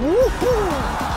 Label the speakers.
Speaker 1: 呜呼！